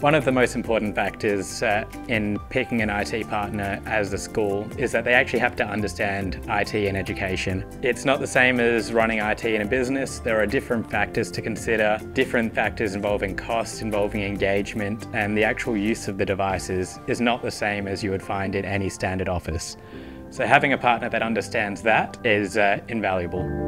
One of the most important factors uh, in picking an IT partner as a school is that they actually have to understand IT and education. It's not the same as running IT in a business. There are different factors to consider, different factors involving cost, involving engagement, and the actual use of the devices is not the same as you would find in any standard office. So having a partner that understands that is uh, invaluable.